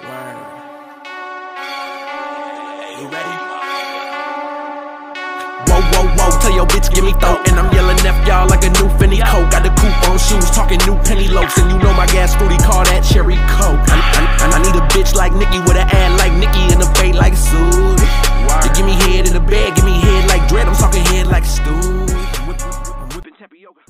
You ready? Whoa, whoa, whoa, tell your bitch give me throat And I'm yelling F y'all like a new Finny coat Got the coupon shoes, talking new penny loafs And you know my gas foodie call that cherry coke. I, I, I need a bitch like Nicki with an ad like Nicki And a fade like Sue. You give me head in the bed, give me head like Dread I'm talking head like Stu. I'm whipping tapioca